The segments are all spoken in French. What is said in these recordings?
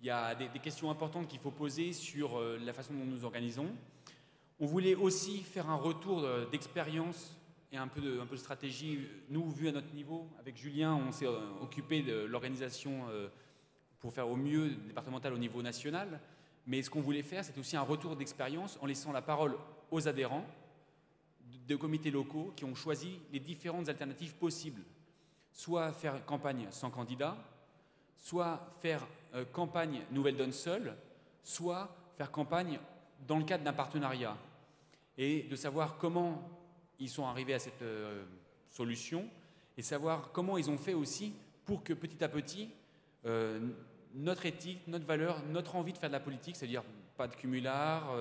Il y a des, questions importantes qu'il faut poser sur la façon dont nous organisons. On voulait aussi faire un retour d'expérience et un peu, de, stratégie. Nous, vu à notre niveau, avec Julien, on s'est occupé de l'organisation pour faire au mieux départemental au niveau national. Mais ce qu'on voulait faire, c'est aussi un retour d'expérience en laissant la parole aux adhérents de comités locaux qui ont choisi les différentes alternatives possibles. Soit faire campagne sans candidat, soit faire euh, campagne Nouvelle Donne seule, soit faire campagne dans le cadre d'un partenariat. Et de savoir comment ils sont arrivés à cette euh, solution et savoir comment ils ont fait aussi pour que petit à petit, euh, notre éthique, notre valeur, notre envie de faire de la politique, c'est-à-dire pas de cumulard,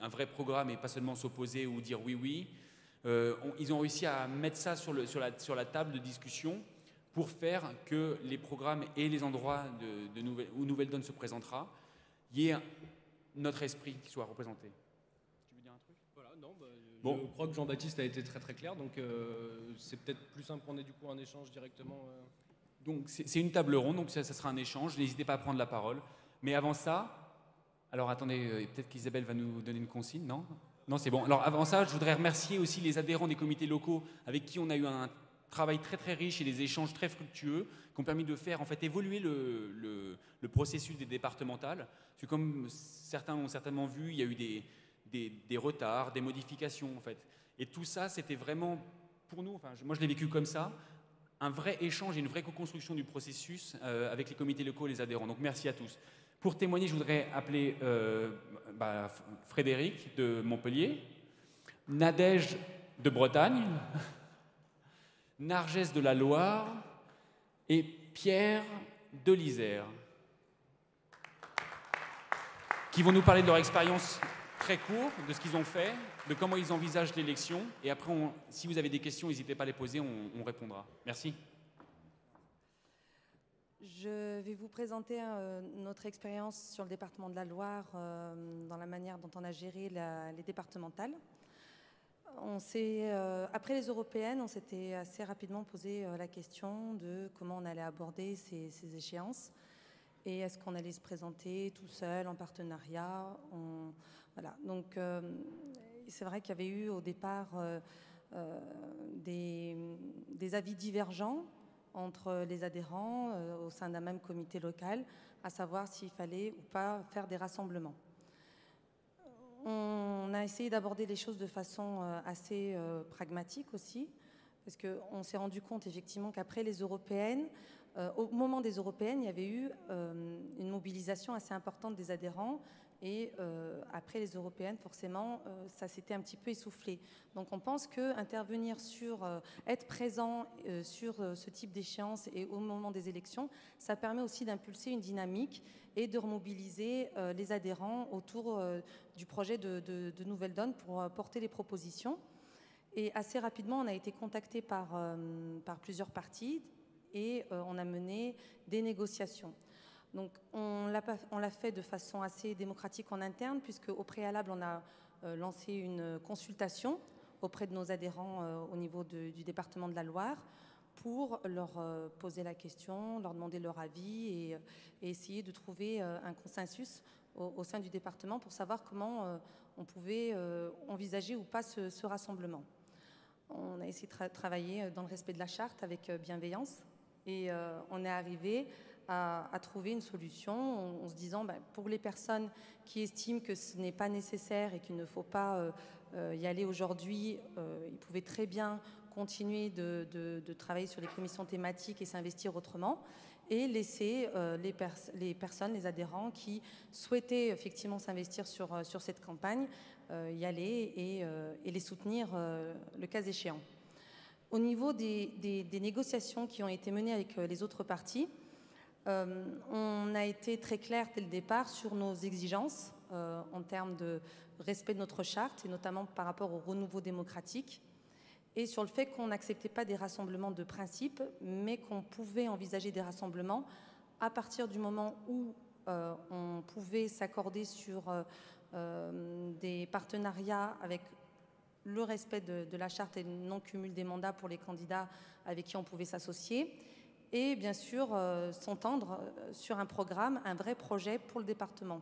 un vrai programme et pas seulement s'opposer ou dire oui oui. Ils ont réussi à mettre ça sur, la, table de discussion pour faire que les programmes et les endroits de, nouvelle, où Nouvelle Donne se présentera, il y ait notre esprit qui soit représenté. Tu veux dire un truc? Voilà, non, bah, bon. je crois que Jean-Baptiste a été très très clair, donc euh, c'est peut-être plus simple qu'on ait du coup un échange directement. Donc c'est une table ronde, donc ça, sera un échange. N'hésitez pas à prendre la parole. Mais avant ça, alors attendez, euh, peut-être qu'Isabelle va nous donner une consigne, non? Non, c'est bon. Alors avant ça, je voudrais remercier aussi les adhérents des comités locaux avec qui on a eu un travail très très riche et des échanges très fructueux qui ont permis de faire en fait évoluer le, processus des départementales. Parce comme certains ont certainement vu, il y a eu des, des, des retards, des modifications en fait. Et tout ça, c'était vraiment pour nous, enfin, moi je l'ai vécu comme ça, un vrai échange et une vraie co-construction du processus euh, avec les comités locaux et les adhérents. Donc merci à tous. Pour témoigner, je voudrais appeler euh, bah, Frédéric de Montpellier, Nadège de Bretagne, Nargès de la Loire et Pierre de l'Isère, qui vont nous parler de leur expérience très court de ce qu'ils ont fait, de comment ils envisagent l'élection. Et après, si vous avez des questions, n'hésitez pas à les poser, on, répondra. Merci. Je vais vous présenter euh, notre expérience sur le département de la Loire euh, dans la manière dont on a géré les départementales. On euh, après les européennes, on s'était assez rapidement posé la question de comment on allait aborder ces, ces échéances et est-ce qu'on allait se présenter tout seul, en partenariat voilà. Donc, euh, c'est vrai qu'il y avait eu au départ euh, euh, des, avis divergents entre les adhérents au sein d'un même comité local, à savoir s'il fallait ou pas faire des rassemblements. On a essayé d'aborder les choses de façon assez pragmatique aussi, parce qu'on s'est rendu compte effectivement qu'après les européennes, au moment des européennes, il y avait eu une mobilisation assez importante des adhérents et euh, après les européennes, forcément, euh, ça s'était un petit peu essoufflé. Donc on pense qu'intervenir sur, euh, être présent sur ce type d'échéance et au moment des élections, ça permet aussi d'impulser une dynamique et de remobiliser les adhérents autour du projet de, Nouvelle Donne pour porter les propositions. Et assez rapidement, on a été contacté par, par plusieurs parties et on a mené des négociations. Donc on l'a fait de façon assez démocratique en interne, puisque au préalable, on a euh, lancé une consultation auprès de nos adhérents euh, au niveau du département de la Loire pour leur euh, poser la question, leur demander leur avis et, essayer de trouver un consensus au, sein du département pour savoir comment on pouvait envisager ou pas ce, rassemblement. On a essayé de travailler dans le respect de la charte avec bienveillance et on est arrivé à, trouver une solution en, se disant, bah, pour les personnes qui estiment que ce n'est pas nécessaire et qu'il ne faut pas euh, euh, y aller aujourd'hui, euh, ils pouvaient très bien continuer de, travailler sur les commissions thématiques et s'investir autrement et laisser les, personnes, les adhérents qui souhaitaient effectivement s'investir sur, cette campagne, y aller et, les soutenir le cas échéant. Au niveau des, des, négociations qui ont été menées avec les autres partis, euh, on a été très clair dès le départ sur nos exigences euh, en termes de respect de notre charte, et notamment par rapport au renouveau démocratique, et sur le fait qu'on n'acceptait pas des rassemblements de principe, mais qu'on pouvait envisager des rassemblements à partir du moment où euh, on pouvait s'accorder sur des partenariats avec le respect de, de, la charte et le non-cumul des mandats pour les candidats avec qui on pouvait s'associer, et bien sûr s'entendre sur un programme, un vrai projet pour le département.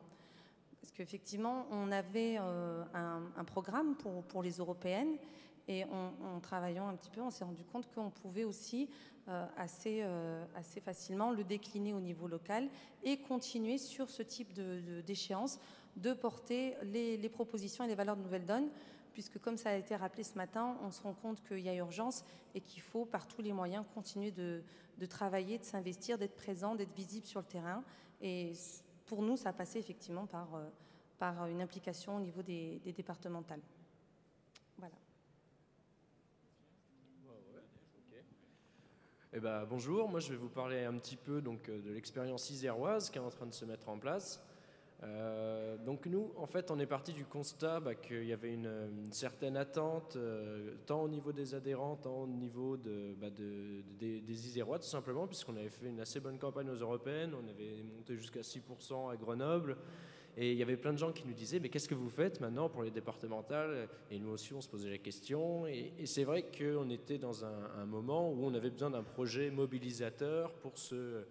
Parce qu'effectivement, on avait un, programme pour, pour les européennes et en, travaillant un petit peu, on s'est rendu compte qu'on pouvait aussi euh, assez, euh, assez facilement le décliner au niveau local et continuer sur ce type d'échéance de, de, porter les, les, propositions et les valeurs de Nouvelle Donne, puisque comme ça a été rappelé ce matin, on se rend compte qu'il y a urgence et qu'il faut par tous les moyens continuer de, de travailler, de s'investir, d'être présent, d'être visible sur le terrain. Et pour nous, ça a passé effectivement par, euh, une implication au niveau des, départementales. Eh ben, bonjour, moi je vais vous parler un petit peu donc, euh, de l'expérience iséroise qui est en train de se mettre en place. Euh, donc nous, en fait, on est parti du constat bah, qu'il y avait une, certaine attente, euh, tant au niveau des adhérents, tant au niveau bah, des, Isérois, tout simplement, puisqu'on avait fait une assez bonne campagne aux européennes, on avait monté jusqu'à 6% à Grenoble, et il y avait plein de gens qui nous disaient, mais qu'est-ce que vous faites maintenant pour les départementales? Et nous aussi, on se posait la question. Et, c'est vrai qu'on était dans un, moment où on avait besoin d'un projet mobilisateur pour, ce,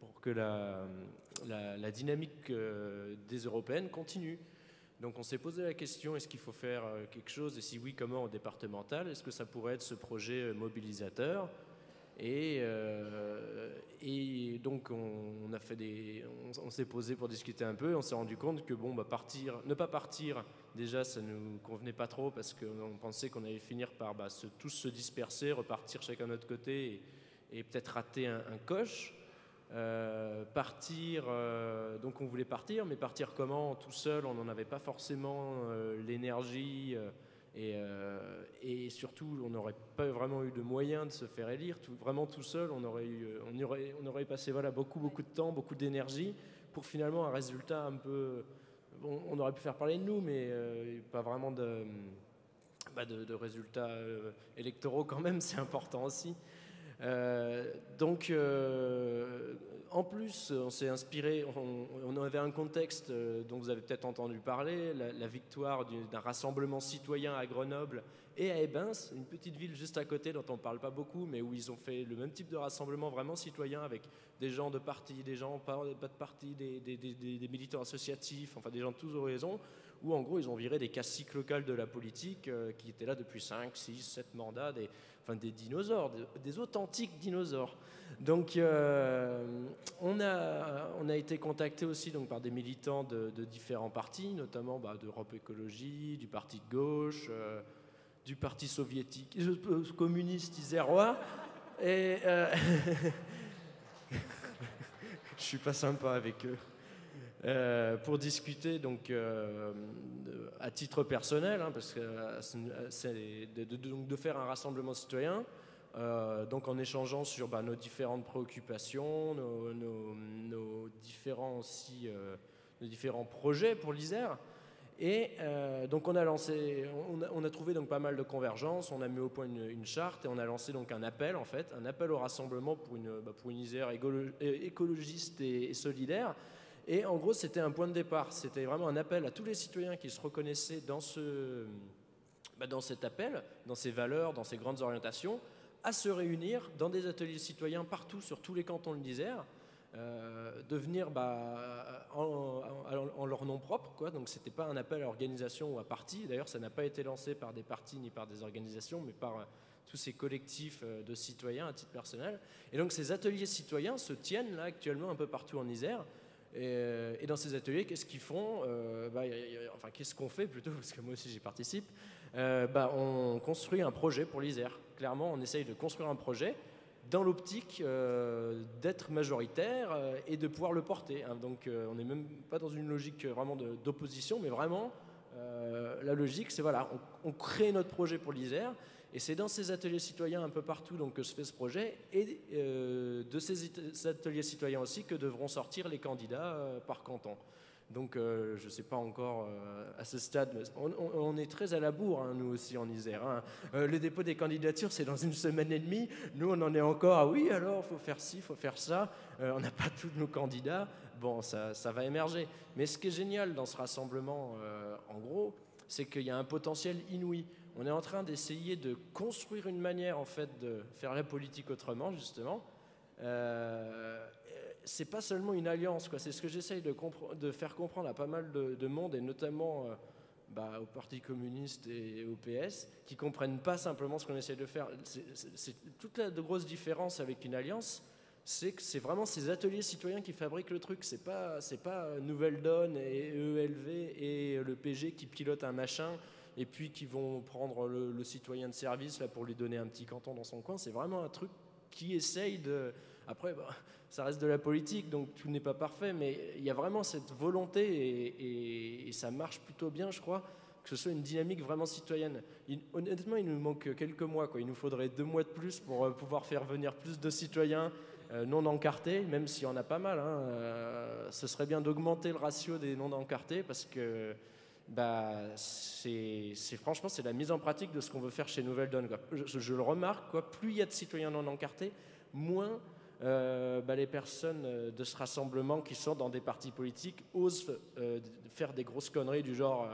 pour que la, dynamique euh, des européennes continue. Donc on s'est posé la question, est-ce qu'il faut faire euh, quelque chose? Et si oui, comment? Au départemental Est-ce que ça pourrait être ce projet euh, mobilisateur? Et, et donc on, a fait des, on, s'est posé pour discuter un peu. on s'est rendu compte que bon, bah ne pas partir, déjà ça nous convenait pas trop parce qu'on pensait qu'on allait finir par bah, tous se disperser, repartir chacun de notre côté et, peut-être rater un, coche. Euh, partir, euh, donc on voulait partir, mais partir comment? Tout seul, on n'en avait pas forcément l'énergie. Euh, et, surtout, on n'aurait pas vraiment eu de moyens de se faire élire. vraiment tout seul, on aurait, eu, on aurait, passé voilà, beaucoup, beaucoup de temps, beaucoup d'énergie pour finalement un résultat un peu... on aurait pu faire parler de nous, mais pas vraiment de, bah, résultats électoraux quand même, c'est important aussi. Donc, en plus, on s'est inspiré, on, avait un contexte euh, dont vous avez peut-être entendu parler, la, victoire d'un rassemblement citoyen à Grenoble et à Ebens, une petite ville juste à côté dont on ne parle pas beaucoup, mais où ils ont fait le même type de rassemblement vraiment citoyen avec des gens de parti, des gens pas, de parti, des, militants associatifs, enfin des gens de tous horizons, où en gros ils ont viré des classiques locales de la politique euh, qui étaient là depuis 5, 6, 7 mandats, des, enfin des dinosaures, des, authentiques dinosaures. Donc euh, on, a, on a été contacté aussi donc, par des militants de, différents partis, notamment bah, d'Europe Écologie, du Parti de gauche, euh, du Parti soviétique, communiste isérois. Et je suis pas sympa avec eux. Pour discuter donc à titre personnel, hein, parce que c'est de, faire un rassemblement citoyen, euh, donc en échangeant sur bah, nos différentes préoccupations, nos, différents aussi, euh, nos différents projets pour l'Isère. Et euh, donc on a lancé, on a, trouvé donc pas mal de convergences, on a mis au point une, charte et on a lancé donc un appel en fait, un appel au rassemblement pour une, bah, pour une Isère écologiste et, solidaire. Et en gros c'était un point de départ, c'était vraiment un appel à tous les citoyens qui se reconnaissaient dans ce, bah, dans cet appel, dans ces valeurs, dans ces grandes orientations, à se réunir dans des ateliers citoyens partout sur tous les cantons de l'Isère, euh, de venir bah, en, leur nom propre. Donc ce n'était pas un appel à organisation ou à parti. D'ailleurs, ça n'a pas été lancé par des partis ni par des organisations, mais par euh, tous ces collectifs euh, de citoyens à titre personnel. Et donc ces ateliers citoyens se tiennent là actuellement un peu partout en Isère. Et, dans ces ateliers, qu'est-ce qu'ils font bah, Enfin, qu'est-ce qu'on fait plutôt Parce que moi aussi j'y participe. bah, on construit un projet pour l'Isère clairement, on essaye de construire un projet dans l'optique euh, d'être majoritaire euh, et de pouvoir le porter. Hein. Donc euh, on n'est même pas dans une logique vraiment d'opposition, mais vraiment la logique, c'est voilà, on, crée notre projet pour l'Isère, et c'est dans ces ateliers citoyens un peu partout donc, que se fait ce projet, et de ces ateliers citoyens aussi que devront sortir les candidats par canton. Donc euh, je ne sais pas encore euh, à ce stade, mais on, est très à la bourre, hein, nous aussi en Isère. Hein. Euh, le dépôt des candidatures, c'est dans une semaine et demie. Nous, on en est encore, ah oui, alors, il faut faire ci, il faut faire ça. on n'a pas tous nos candidats. Bon, ça, va émerger. Mais ce qui est génial dans ce rassemblement, en gros, c'est qu'il y a un potentiel inouï. On est en train d'essayer de construire une manière, en fait, de faire la politique autrement, justement, Euh, c'est pas seulement une alliance, quoi. C'est ce que j'essaye de, faire comprendre à pas mal de, monde, et notamment euh, bah, au Parti communiste et au PS, qui comprennent pas simplement ce qu'on essaie de faire. Toute la grosse différence avec une alliance, c'est que c'est vraiment ces ateliers citoyens qui fabriquent le truc. C'est pas pas Nouvelle Donne et ELV et le PG qui pilotent un machin et puis qui vont prendre le, citoyen de service là pour lui donner un petit canton dans son coin. C'est vraiment un truc qui essaye de. Après, bah, ça reste de la politique, donc tout n'est pas parfait, mais il y a vraiment cette volonté et, ça marche plutôt bien, je crois, que ce soit une dynamique vraiment citoyenne. honnêtement, il nous manque quelques mois. Il nous faudrait deux mois de plus pour euh, pouvoir faire venir plus de citoyens euh, non encartés, même s'il y en a pas mal. Hein. Euh, ce serait bien d'augmenter le ratio des non encartés parce que bah, c'est franchement c'est la mise en pratique de ce qu'on veut faire chez Nouvelle Donne. Je, le remarque, quoi, plus il y a de citoyens non encartés, moins euh, bah, les personnes euh, de ce rassemblement qui sont dans des partis politiques osent euh, faire des grosses conneries du genre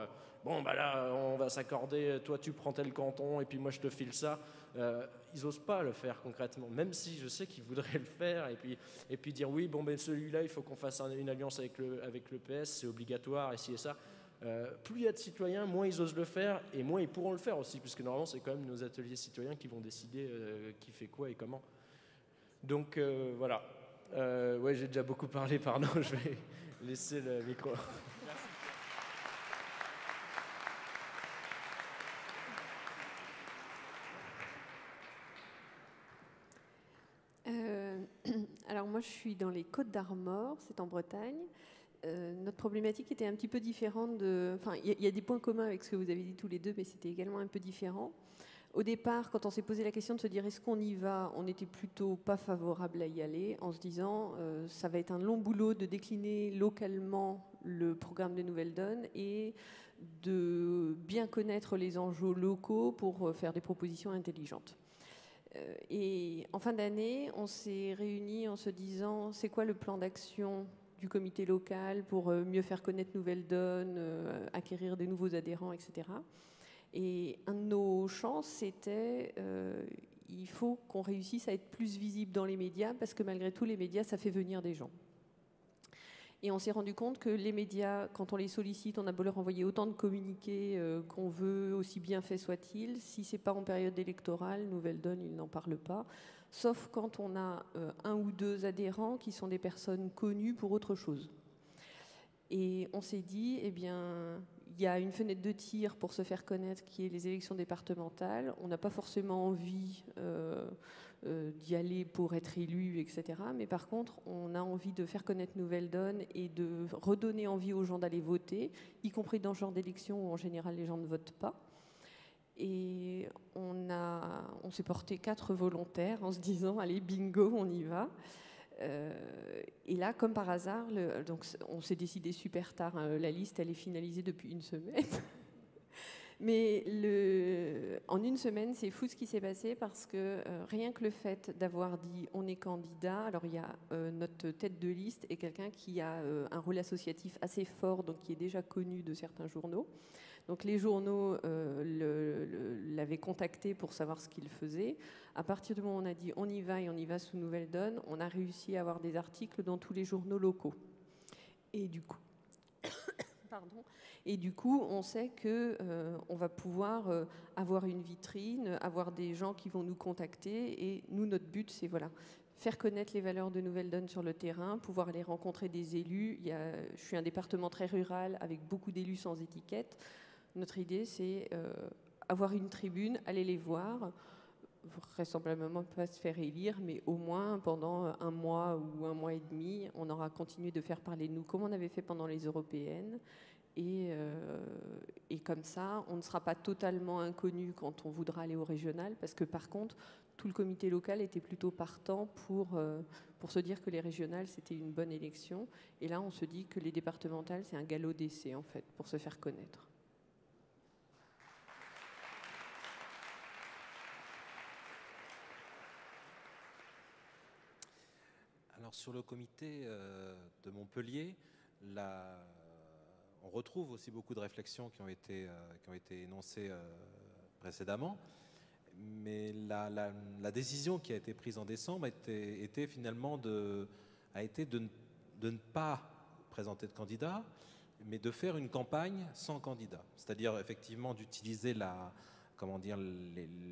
bon bah là on va s'accorder, toi tu prends tel canton et puis moi je te file ça. ils osent pas le faire concrètement, même si je sais qu'ils voudraient le faire et puis et puis dire oui bon ben celui-là il faut qu'on fasse une alliance avec le avec le PS, c'est obligatoire et si et ça. Plus il y a de citoyens, moins ils osent le faire et moins ils pourront le faire aussi, puisque normalement c'est quand même nos ateliers citoyens qui vont décider qui fait quoi et comment. Donc euh, voilà. Euh, ouais, j'ai déjà beaucoup parlé, pardon, je vais laisser le micro. Euh, alors moi je suis dans les Côtes d'Armor, c'est en Bretagne. Notre problématique était un petit peu différente. Enfin, il y, a des points communs avec ce que vous avez dit tous les deux, mais c'était également un peu différent. Au départ, quand on s'est posé la question de se dire est-ce qu'on y va, on n'était plutôt pas favorable à y aller en se disant euh, ça va être un long boulot de décliner localement le programme de Nouvelle Donne et de bien connaître les enjeux locaux pour euh, faire des propositions intelligentes. Euh, et en fin d'année, on s'est réunis en se disant c'est quoi le plan d'action du comité local pour mieux faire connaître Nouvelle Donne, acquérir de nouveaux adhérents, etc. Et un de nos chances, c'était euh, il faut qu'on réussisse à être plus visible dans les médias, parce que malgré tout, les médias, ça fait venir des gens. Et on s'est rendu compte que les médias, quand on les sollicite, on a beau leur envoyer autant de communiqués euh, qu'on veut, aussi bien fait soit-il, si c'est pas en période électorale, Nouvelle Donne, ils n'en parlent pas, sauf quand on a euh, un ou deux adhérents qui sont des personnes connues pour autre chose. Et on s'est dit, eh bien, il y a une fenêtre de tir pour se faire connaître qui est les élections départementales. On n'a pas forcément envie euh, euh, d'y aller pour être élu, etc. Mais par contre, on a envie de faire connaître Nouvelle Donne et de redonner envie aux gens d'aller voter, y compris dans ce genre d'élection où en général les gens ne votent pas. Et on, on s'est porté quatre volontaires en se disant allez bingo, on y va. Euh, et là, comme par hasard, donc on s'est décidé super tard. Hein, la liste, elle est finalisée depuis une semaine. Mais le, en une semaine, c'est fou ce qui s'est passé parce que euh, rien que le fait d'avoir dit on est candidat, alors il y a euh, notre tête de liste et quelqu'un qui a un rôle associatif assez fort, donc qui est déjà connu de certains journaux. Donc les journaux euh, l'avaient contacté pour savoir ce qu'il faisait. À partir du moment où on a dit on y va et on y va sous nouvelle donne, on a réussi à avoir des articles dans tous les journaux locaux. Et du coup, Pardon. Et du coup, on sait que euh, on va pouvoir euh, avoir une vitrine, avoir des gens qui vont nous contacter. Et nous, notre but, c'est voilà, faire connaître les valeurs de Nouvelle Donne sur le terrain, pouvoir aller rencontrer des élus. Il y a, je suis un département très rural avec beaucoup d'élus sans étiquette. Notre idée, c'est euh, avoir une tribune, aller les voir, vraisemblablement pas se faire élire, mais au moins pendant un mois ou un mois et demi, on aura continué de faire parler de nous comme on avait fait pendant les européennes. Et, euh, et, comme ça, on ne sera pas totalement inconnu quand on voudra aller au régional, parce que par contre, tout le comité local était plutôt partant pour, euh, pour se dire que les régionales, c'était une bonne élection. Et là, on se dit que les départementales, c'est un galop d'essai, en fait, pour se faire connaître. Sur le comité euh, de Montpellier, on retrouve aussi beaucoup de réflexions qui ont été, euh, énoncées euh, précédemment. mais la, décision qui a été prise en décembre a été de, de, ne pas présenter de candidat, mais de faire une campagne sans candidat. C'est-à-dire effectivement d'utiliser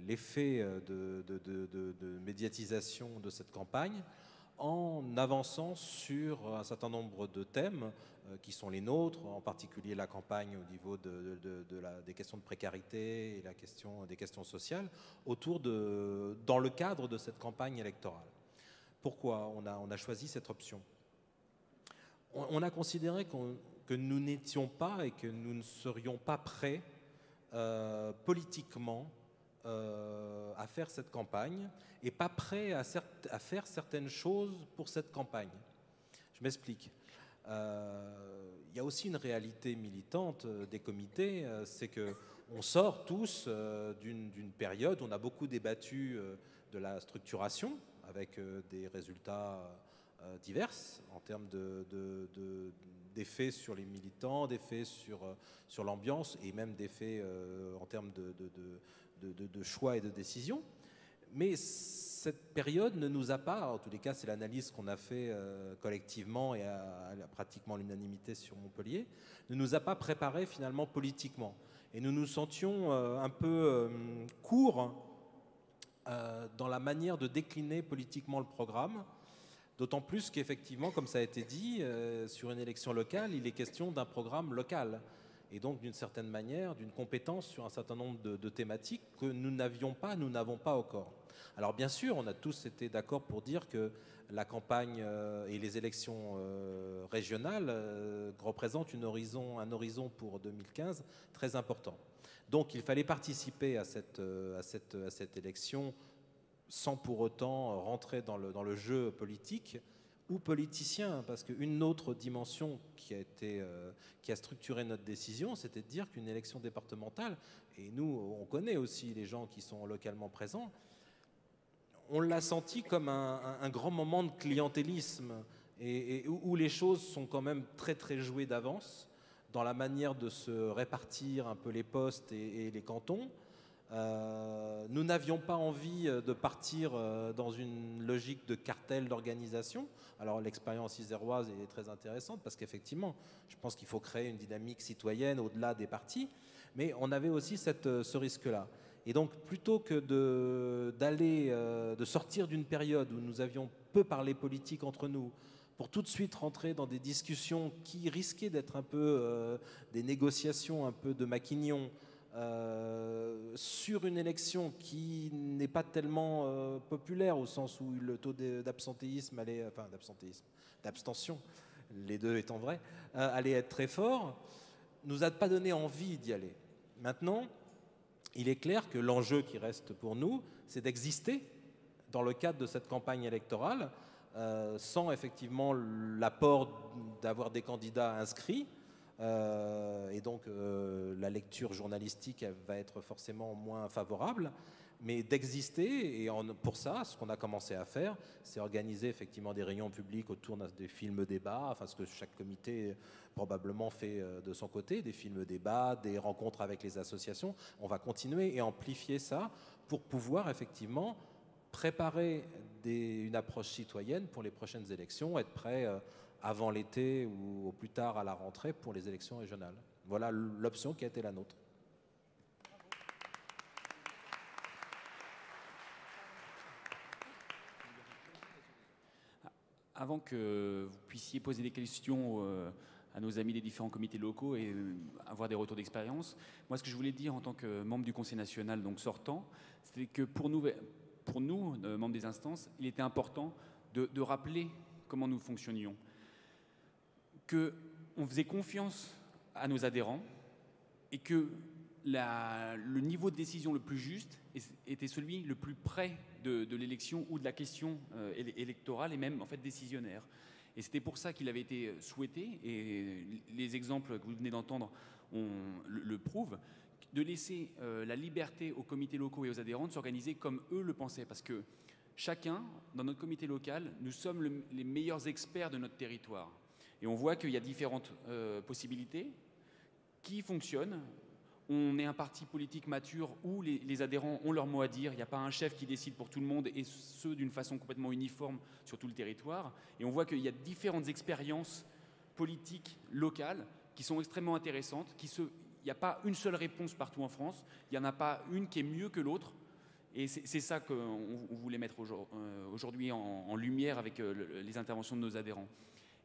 l'effet de, médiatisation de cette campagne en avançant sur un certain nombre de thèmes euh, qui sont les nôtres, en particulier la campagne au niveau des questions de précarité et des questions sociales, dans le cadre de cette campagne électorale. Pourquoi on a, on a choisi cette option? On, a considéré que nous n'étions pas et que nous ne serions pas prêts euh, politiquement euh, à faire cette campagne et pas prêts à, faire certaines choses pour cette campagne. Je m'explique. Euh, il y a aussi une réalité militante euh, des comités, c'est que on sort tous d'une période où on a beaucoup débattu de la structuration avec des résultats divers en termes d'effets de, sur les militants, d'effets sur l'ambiance et même d'effets en termes de, choix et de décisions. Mais cette période ne nous a pas, en tous les cas c'est l'analyse qu'on a fait euh, collectivement et à, pratiquement l'unanimité sur Montpellier, ne nous a pas préparé finalement politiquement. Et nous nous sentions euh, un peu euh, courts dans la manière de décliner politiquement le programme, d'autant plus qu'effectivement, comme ça a été dit, sur une élection locale, il est question d'un programme local et donc d'une certaine manière d'une compétence sur un certain nombre de thématiques que nous n'avions pas, nous n'avons pas encore. Alors bien sûr, on a tous été d'accord pour dire que la campagne euh, et les élections euh, régionales euh, représentent un horizon pour 2015 très important. Donc il fallait participer à cette, élection sans pour autant rentrer dans le, jeu politique ou politicien, parce qu'une autre dimension qui a, qui a structuré notre décision, c'était de dire qu'une élection départementale, et nous on connaît aussi les gens qui sont localement présents, on l'a senti comme un, grand moment de clientélisme et, où, les choses sont quand même très très jouées d'avance dans la manière de se répartir un peu les postes et, les cantons. Euh, nous n'avions pas envie de partir euh, dans une logique de cartel d'organisation. Alors l'expérience iséroise est très intéressante parce qu'effectivement, je pense qu'il faut créer une dynamique citoyenne au-delà des partis, mais on avait aussi ce risque-là. Et donc, plutôt que d'aller, euh, de, sortir d'une période où nous avions peu parlé politique entre nous, pour tout de suite rentrer dans des discussions qui risquaient d'être un peu euh, des négociations un peu de maquignon euh, sur une élection qui n'est pas tellement populaire au sens où le taux d'absentéisme allait, enfin d'absentéisme, d'abstention, les deux étant vrais, allait être très fort, nous a pas donné envie d'y aller. Maintenant, il est clair que l'enjeu qui reste pour nous, c'est d'exister dans le cadre de cette campagne électorale, euh, sans effectivement l'apport d'avoir des candidats inscrits. Euh, et donc euh, la lecture journalistique va être forcément moins favorable mais d'exister. Et pour ça, ce qu'on a commencé à faire, c'est organiser effectivement des réunions publiques autour des films débats, enfin ce que chaque comité probablement fait euh, de son côté, des films débats, des rencontres avec les associations. On va continuer et amplifier ça pour pouvoir effectivement préparer une approche citoyenne pour les prochaines élections, être prêt avant l'été ou au plus tard à la rentrée pour les élections régionales. Voilà l'option qui a été la nôtre. avant que vous puissiez poser des questions euh, à nos amis des différents comités locaux et euh, avoir des retours d'expérience, moi ce que je voulais dire en tant que membre du Conseil national, donc sortant, c'était que pour nous, euh, membres des instances, il était important de rappeler comment nous fonctionnions, qu'on faisait confiance à nos adhérents et que le niveau de décision le plus juste était celui le plus près de, l'élection ou de la question euh, électorale et même en fait décisionnaire. Et c'était pour ça qu'il avait été souhaité, et les exemples que vous venez d'entendre le, le, prouvent, de laisser euh, la liberté aux comités locaux et aux adhérents de s'organiser comme eux le pensaient. Parce que chacun, dans notre comité local, nous sommes les meilleurs experts de notre territoire. Et on voit qu'il y a différentes euh, possibilités qui fonctionnent on est un parti politique mature où les, adhérents ont leur mot à dire. Il n'y a pas un chef qui décide pour tout le monde et ce d'une façon complètement uniforme sur tout le territoire. Et on voit qu'il y a différentes expériences politiques locales qui sont extrêmement intéressantes. Il n'y a pas une seule réponse partout en France. Il n'y en a pas une qui est mieux que l'autre. Et c'est ça qu'on voulait mettre euh, aujourd'hui en, lumière avec euh, les interventions de nos adhérents.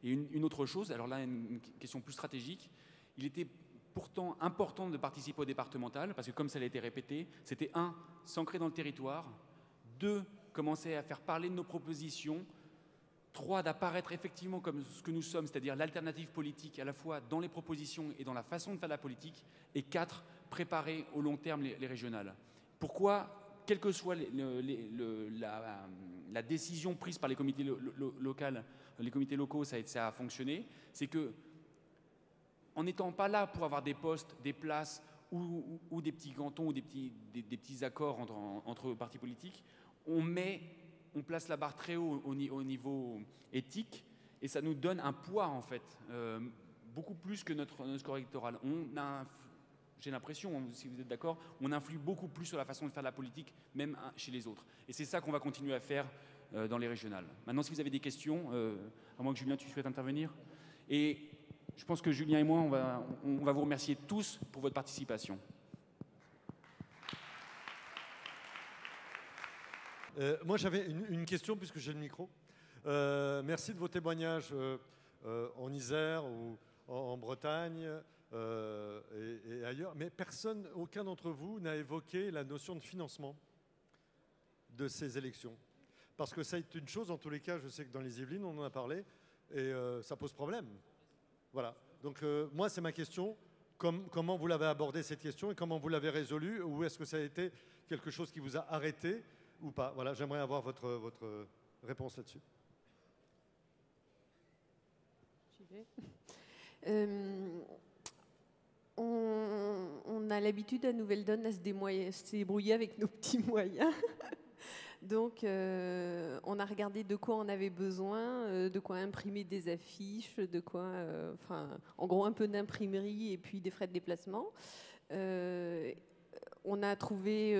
Et une, autre chose, alors là, une question plus stratégique, il était pourtant important de participer au départemental, parce que comme ça a été répété, c'était un, s'ancrer dans le territoire, deux, commencer à faire parler de nos propositions, trois, d'apparaître effectivement comme ce que nous sommes, c'est-à-dire l'alternative politique à la fois dans les propositions et dans la façon de faire la politique, et quatre, préparer au long terme les, régionales. Pourquoi quelle que soit la, décision prise par les comités, les comités locaux, ça a, fonctionné, c'est que en n'étant pas là pour avoir des postes, des places ou, des petits cantons ou des petits, des, petits accords entre, entre, partis politiques, on, met, on place la barre très haut au, niveau éthique et ça nous donne un poids en fait, euh, beaucoup plus que notre, score électoral. On a, j'ai l'impression, si vous êtes d'accord, on influe beaucoup plus sur la façon de faire de la politique, même chez les autres. Et c'est ça qu'on va continuer à faire euh, dans les régionales. Maintenant, si vous avez des questions, euh, à moins que Julien, tu souhaites intervenir. Et je pense que Julien et moi, on va, on va vous remercier tous pour votre participation. Euh, moi, j'avais une, question puisque j'ai le micro. Merci de vos témoignages en Isère ou en, Bretagne et, et, ailleurs. Mais personne, aucun d'entre vous n'a évoqué la notion de financement de ces élections. Parce que ça est une chose, en tous les cas, je sais que dans les Yvelines, on en a parlé, et ça pose problème. Voilà. Donc euh, moi, c'est ma question. comment vous l'avez abordé cette question et comment vous l'avez résolue Ou est-ce que ça a été quelque chose qui vous a arrêté ou pas? Voilà, j'aimerais avoir votre, votre réponse là-dessus. Euh, on, a l'habitude à Nouvelle-Donne à se débrouiller avec nos petits moyens. Donc, euh, on a regardé de quoi on avait besoin, euh, de quoi imprimer des affiches, de quoi, euh, enfin, en gros, un peu d'imprimerie et puis des frais de déplacement. on a trouvé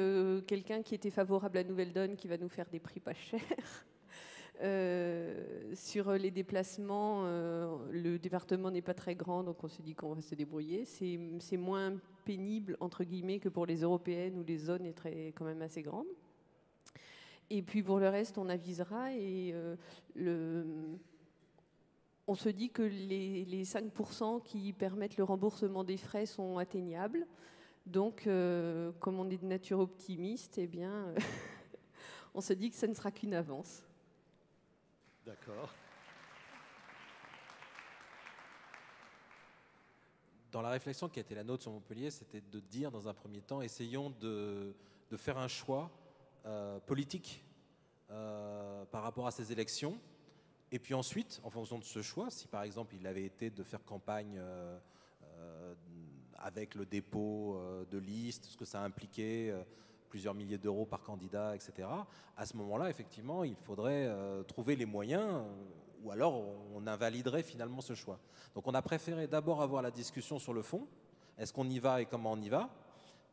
quelqu'un qui était favorable à Nouvelle-Donne qui va nous faire des prix pas chers. Sur les déplacements, le département n'est pas très grand, donc on s'est dit qu'on va se débrouiller. C'est moins pénible, entre guillemets, que pour les européennes où les zones est très, quand même assez grande. Et puis pour le reste, on avisera et euh, on se dit que les, 5% qui permettent le remboursement des frais sont atteignables. Donc, euh, comme on est de nature optimiste, eh bien, on se dit que ça ne sera qu'une avance. D'accord. Dans la réflexion qui a été la nôtre sur Montpellier, c'était de dire dans un premier temps, essayons de, faire un choix euh, politique euh, par rapport à ces élections. Et puis ensuite, en fonction de ce choix, si par exemple il avait été de faire campagne euh, avec le dépôt de listes, ce que ça impliquait, plusieurs milliers d'euros par candidat, etc., à ce moment-là, effectivement, il faudrait trouver les moyens, ou alors on invaliderait finalement ce choix. Donc on a préféré d'abord avoir la discussion sur le fond, est-ce qu'on y va et comment on y va,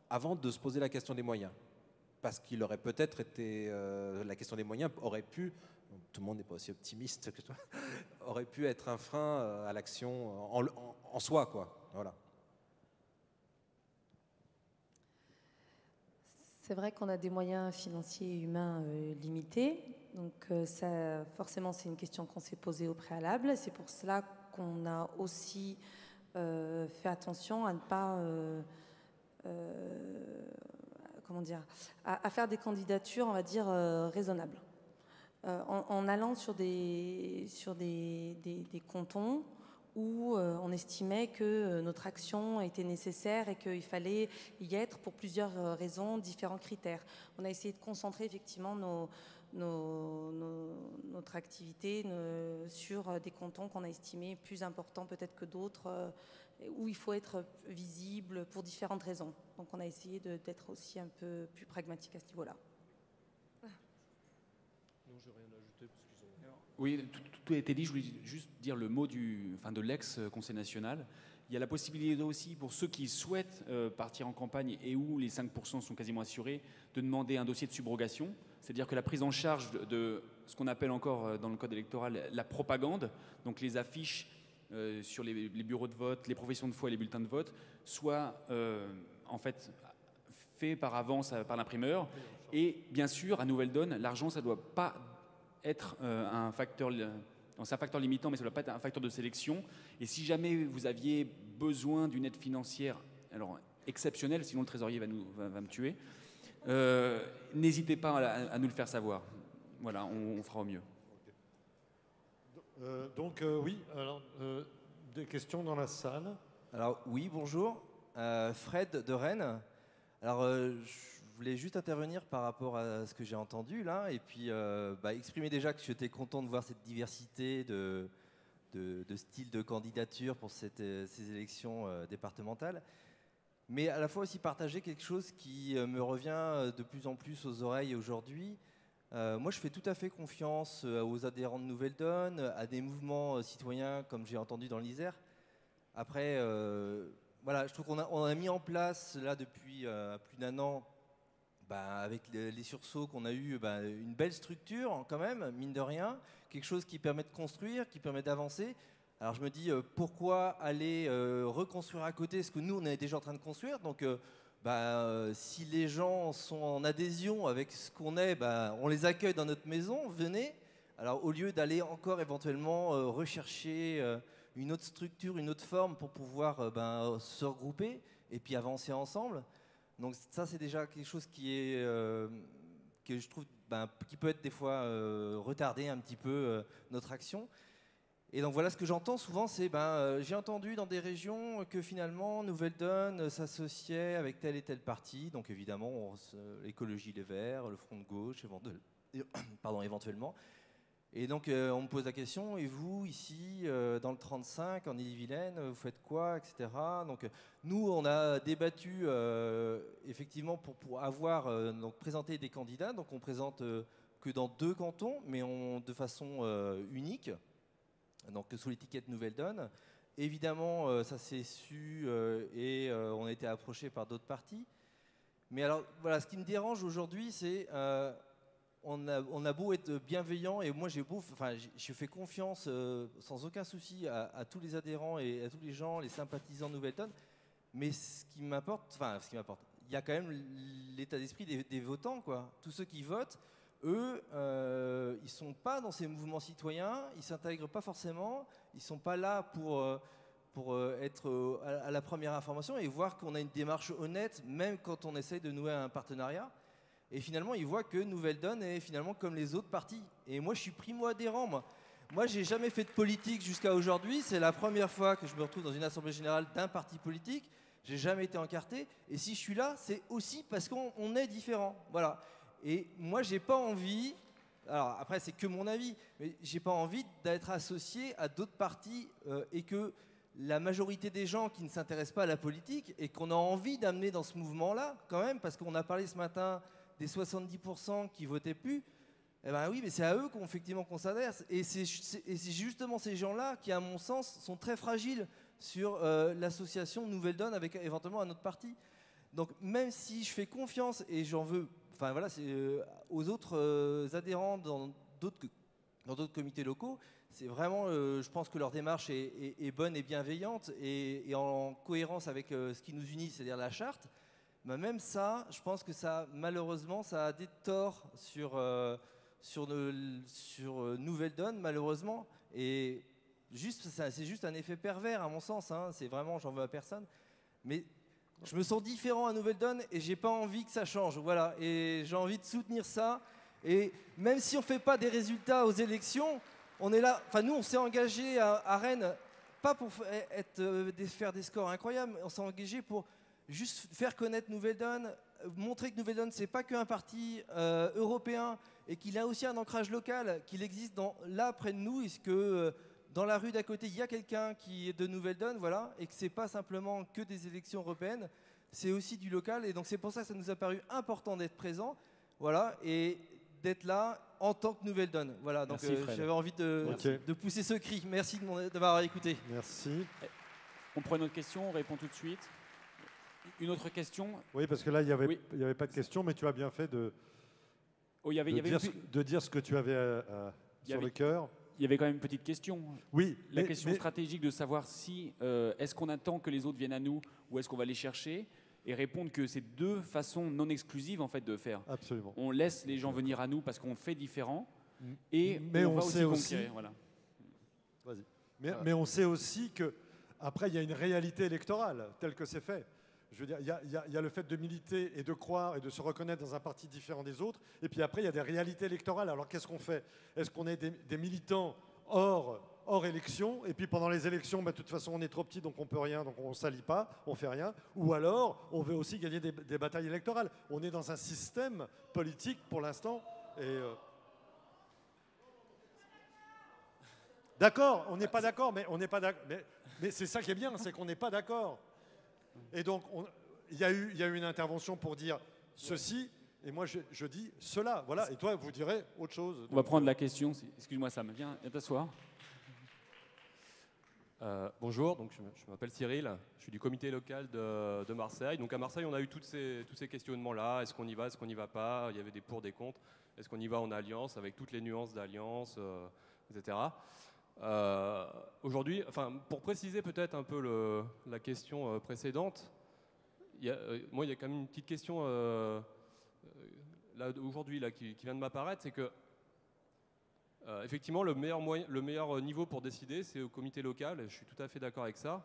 avant de se poser la question des moyens parce qu'il aurait peut-être été, euh, la question des moyens aurait pu, tout le monde n'est pas aussi optimiste que toi, aurait pu être un frein euh, à l'action en, soi, quoi. Voilà. C'est vrai qu'on a des moyens financiers et humains euh, limités, donc ça, forcément, c'est une question qu'on s'est posée au préalable. C'est pour cela qu'on a aussi fait attention à ne pas comment dire, à, faire des candidatures, on va dire, euh, raisonnables. Euh, en, allant sur des, sur des, des, cantons où euh, on estimait que notre action était nécessaire et qu'il fallait y être pour plusieurs raisons, différents critères. On a essayé de concentrer effectivement nos, notre activité sur des cantons qu'on a estimés plus importants peut-être que d'autres où il faut être visible pour différentes raisons. Donc on a essayé d'être aussi un peu plus pragmatique à ce niveau-là. Oui, tout, a été dit. Je voulais juste dire le mot du, enfin, de l'ex-Conseil national. Il y a la possibilité aussi pour ceux qui souhaitent euh, partir en campagne et où les 5% sont quasiment assurés, de demander un dossier de subrogation. C'est-à-dire que la prise en charge de, ce qu'on appelle encore euh, dans le code électoral la propagande, donc les affiches euh, sur les, bureaux de vote, les professions de foi et les bulletins de vote, soit en fait fait par avance par l'imprimeur. Et bien sûr, à Nouvelle Donne, l'argent, ça ne doit pas être un facteur c'est un facteur limitant, mais ça ne doit pas être un facteur de sélection. Et si jamais vous aviez besoin d'une aide financière, alors exceptionnelle, sinon le trésorier va, nous, va, me tuer, euh, n'hésitez pas à, nous le faire savoir. Voilà, on, fera au mieux. Euh, donc euh, oui, alors, des questions dans la salle Alors oui, bonjour. Fred de Rennes. Alors voulais juste intervenir par rapport à ce que j'ai entendu là, et puis euh, bah, exprimer déjà que j'étais content de voir cette diversité de, de, styles de candidature pour cette, euh, ces élections euh, départementales, mais à la fois aussi partager quelque chose qui me revient de plus en plus aux oreilles aujourd'hui. moi, je fais tout à fait confiance aux adhérents de Nouvelle Donne, à des mouvements citoyens comme j'ai entendu dans l'Isère. Après, voilà, je trouve qu'on a, on a mis en place là depuis plus d'un an bah, avec les, sursauts qu'on a eu, bah, une belle structure quand même, mine de rien, quelque chose qui permet de construire, qui permet d'avancer. Alors je me dis, euh, pourquoi aller euh, reconstruire à côté ce que nous, on est déjà en train de construire? Donc euh, bah, si les gens sont en adhésion avec ce qu'on est, on les accueille dans notre maison, venez. Alors au lieu d'aller encore éventuellement rechercher une autre structure, une autre forme pour pouvoir se regrouper et puis avancer ensemble, donc ça, c'est déjà quelque chose qui est euh, que je trouve ben, qui peut être des fois euh, retarder un petit peu euh, notre action. Et donc voilà ce que j'entends souvent, c'est ben j'ai entendu dans des régions que finalement Nouvelle Donne s'associait avec tel et tel parti. Donc évidemment l'écologie, les Verts, le Front de gauche, éventuellement. Et donc, euh, on me pose la question, et vous, ici, euh, dans le 35, en Ille-et-Vilaine, vous faites quoi, etc. Donc, nous, on a débattu, euh, effectivement, pour, pour avoir, donc, présenté des candidats. Donc, on présente que dans deux cantons, mais on, de façon unique, donc sous l'étiquette Nouvelle Donne. Évidemment, ça s'est su, et on a été approché par d'autres partis. Mais alors, voilà, ce qui me dérange aujourd'hui, c'est on a, beau être bienveillant et moi j'ai beau, enfin, je fais confiance euh, sans aucun souci à, tous les adhérents et à tous les gens, les sympathisants de Nouvelle-Tonne, mais ce qui m'apporte, enfin, ce qui m'apporte, il y a quand même l'état d'esprit des, votants, quoi. Tous ceux qui votent, eux, euh, ils sont pas dans ces mouvements citoyens, ils s'intègrent pas forcément, ils sont pas là pour euh, pour être à la première information et voir qu'on a une démarche honnête, même quand on essaye de nouer un partenariat. Et finalement, ils voient que Nouvelle Donne est finalement comme les autres partis. Et moi, je suis primo-adhérent, moi. Moi, j'ai jamais fait de politique jusqu'à aujourd'hui. C'est la première fois que je me retrouve dans une assemblée générale d'un parti politique. J'ai jamais été encarté. Et si je suis là, c'est aussi parce qu'on est différent. Voilà. Et moi, j'ai pas envie. Alors après, c'est que mon avis, mais j'ai pas envie d'être associé à d'autres partis euh, et que la majorité des gens qui ne s'intéressent pas à la politique et qu'on a envie d'amener dans ce mouvement-là, quand même, parce qu'on a parlé ce matin des 70% qui votaient plus, eh ben oui, mais c'est à eux qu'on effectivement qu'on s'adresse. Et c'est justement ces gens-là qui, à mon sens, sont très fragiles sur euh, l'association Nouvelle Donne avec éventuellement un autre parti. Donc même si je fais confiance et j'en veux, enfin voilà, c'est euh, aux autres euh, adhérents dans d'autres dans d'autres comités locaux, c'est vraiment, je pense que leur démarche est, bonne et bienveillante et, et en cohérence avec ce qui nous unit, c'est-à-dire la charte. Mais même ça, je pense que ça, malheureusement, ça a des torts sur, euh, sur, euh, Nouvelle Donne, malheureusement. Et juste, c'est juste un effet pervers, à mon sens. Hein. c'est vraiment, j'en veux à personne. Mais je me sens différent à Nouvelle Donne et j'ai pas envie que ça change. Voilà. Et j'ai envie de soutenir ça. Et même si on fait pas des résultats aux élections, on est là. Enfin, nous, on s'est engagé à, Rennes, pas pour être, euh, faire des scores incroyables, on s'est engagé pour juste faire connaître Nouvelle Donne, montrer que Nouvelle Donne, c'est pas qu'un parti euh, européen et qu'il a aussi un ancrage local, qu'il existe dans, là près de nous, et que euh, dans la rue d'à côté, il y a quelqu'un qui est de Nouvelle Donne, voilà, et que c'est pas simplement que des élections européennes, c'est aussi du local, et donc c'est pour ça que ça nous a paru important d'être présent, voilà, et d'être là en tant que nouvelle donne. Voilà, donc j'avais envie de, de pousser ce cri. Merci de m'avoir écouté. Merci. On prend une autre question, on répond tout de suite. Une autre question Oui, parce que là, il n'y avait, Oui. il y avait pas de question, mais tu as bien fait de, Oh, il y avait, de il y avait dire, ce, pe- de dire ce que tu avais euh, euh, sur avait- le cœur. il y avait quand même une petite question. Oui, La mais- question mais- stratégique de savoir si euh, est-ce qu'on attend que les autres viennent à nous ou est-ce qu'on va les chercher et répondre que c'est deux façons non exclusives en fait de faire. Absolument. On laisse les gens venir à nous parce qu'on fait différent et Mais on, on va sait aussi aussi-. Voilà. Mais, mais on sait aussi que après il y a une réalité électorale telle que c'est fait. Il y, a- le fait de militer et de croire et de se reconnaître dans un parti différent des autres. Et puis après, il y a des réalités électorales. Alors qu'est-ce qu'on fait? Est-ce qu'on est des, militants hors, hors élection? Et puis pendant les élections, bah, de toute façon, on est trop petit, donc on peut rien, donc on ne s'allie pas, on fait rien. Ou alors, on veut aussi gagner des, batailles électorales. On est dans un système politique pour l'instant. Euh, D'accord, on n'est pas d'accord, mais c'est ça qui est bien, c'est qu'on n'est pas d'accord. Et donc, on- il y, a eu- il y a eu une intervention pour dire ceci, et moi je, je dis cela. Voilà, et toi, vous direz autre chose. On va prendre la question. Excuse-moi Sam, viens, viens t'asseoir. Euh, bonjour, donc je m'appelle Cyril, je suis du comité local de, de Marseille. Donc à Marseille, on a eu toutes ces, tous ces questionnements-là. Est-ce qu'on y va, est-ce qu'on n'y va pas? Il y avait des pour, des contre. Est-ce qu'on y va en alliance, avec toutes les nuances d'alliance, euh, etc. Euh, Aujourd'hui, enfin, pour préciser peut-être un peu la question euh, précédente, il euh, moi, il y a quand même une petite question aujourd'hui qui, qui vient de m'apparaître, c'est que effectivement, le meilleur, moyen, le meilleur niveau pour décider, c'est au comité local. et Je suis tout à fait d'accord avec ça.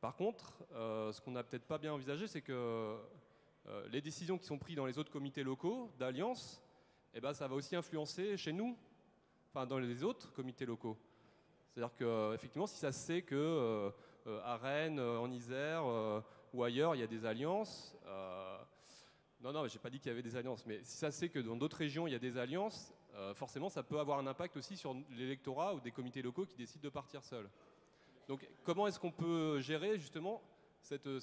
Par contre, ce qu'on n'a peut-être pas bien envisagé, c'est que les décisions qui sont prises dans les autres comités locaux d'alliance, eh ben, ça va aussi influencer chez nous, enfin dans les autres comités locaux. C'est-à-dire que effectivement, si ça se sait que euh, euh, à Rennes, euh, en Isère euh, ou ailleurs, il y a des alliances. euh, non, non, j'ai pas dit qu'il y avait des alliances, mais si ça se sait que dans d'autres régions il y a des alliances, euh, forcément, ça peut avoir un impact aussi sur l'électorat ou des comités locaux qui décident de partir seuls. Donc, comment est-ce qu'on peut gérer justement cette, euh,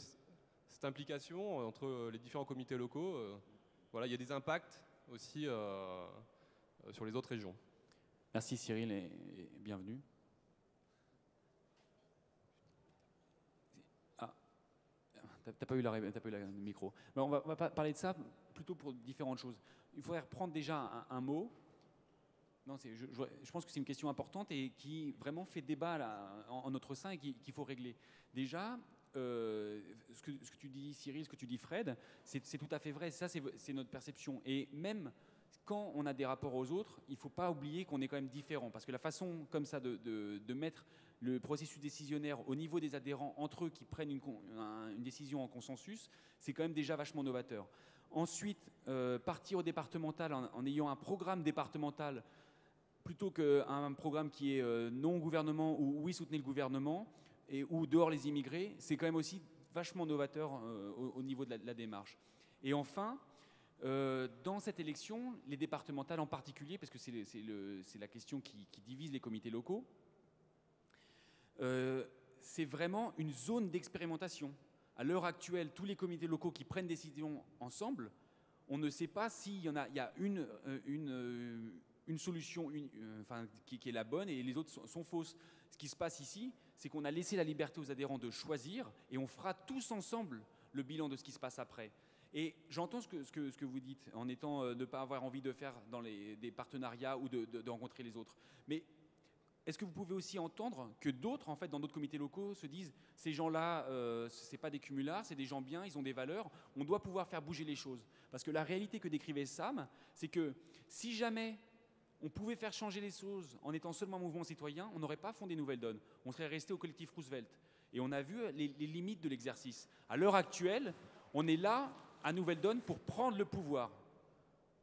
implication entre les différents comités locaux euh, Voilà, il y a des impacts aussi euh, euh, sur les autres régions? Merci Cyril et bienvenue. Ah, t'as pas eu pas eu le micro. On va, on parler de ça plutôt pour différentes choses. Il faudrait reprendre déjà un, mot. Non, je, je- pense que c'est une question importante et qui vraiment fait débat en, notre sein et qui- qu'il faut régler. Déjà, euh, ce, que, tu dis Cyril, ce que tu dis Fred, c'est tout à fait vrai. Ça, c'est notre perception. Et même quand on a des rapports aux autres, il ne faut pas oublier qu'on est quand même différent. Parce que la façon comme ça de mettre le processus décisionnaire au niveau des adhérents entre eux qui prennent une, décision en consensus, c'est quand même déjà vachement novateur. Ensuite, euh, partir au départemental en, ayant un programme départemental plutôt qu'un programme qui est euh, non gouvernement ou oui soutenez le gouvernement et ou dehors les immigrés, c'est quand même aussi vachement novateur euh, au, au niveau de la, démarche. Et enfin, dans cette élection, les départementales en particulier, parce que c'est la question qui divise les comités locaux, euh, c'est vraiment une zone d'expérimentation. À l'heure actuelle, tous les comités locaux qui prennent des décisions ensemble, on ne sait pas s'il y en a, il y a une, euh, euh, solution qui, est la bonne et les autres sont, fausses. Ce qui se passe ici, c'est qu'on a laissé la liberté aux adhérents de choisir et on fera tous ensemble le bilan de ce qui se passe après. Et j'entends ce que, vous dites en étant de ne pas avoir envie de faire des partenariats ou de, rencontrer les autres. Est-ce que vous pouvez aussi entendre que d'autres, en fait, dans d'autres comités locaux, se disent ces gens-là, euh, c'est pas des cumulards, c'est des gens bien, ils ont des valeurs, on doit pouvoir faire bouger les choses. Parce que la réalité que décrivait Sam, c'est que si jamais on pouvait faire changer les choses en étant seulement un mouvement citoyen, on n'aurait pas fondé Nouvelle Donne. On serait resté au collectif Roosevelt. Et on a vu les, les limites de l'exercice. À l'heure actuelle, on est là à Nouvelle Donne pour prendre le pouvoir.